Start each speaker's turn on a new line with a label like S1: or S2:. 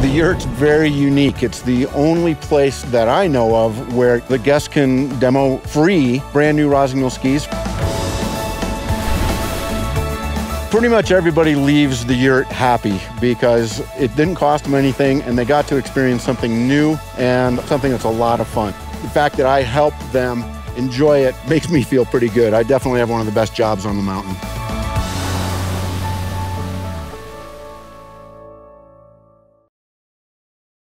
S1: The yurt's very unique. It's the only place that I know of where the guests can demo free brand new Rossignol skis. Pretty much everybody leaves the yurt happy because it didn't cost them anything and they got to experience something new and something that's a lot of fun. The fact that I helped them enjoy it makes me feel pretty good. I definitely have one of the best jobs on the mountain.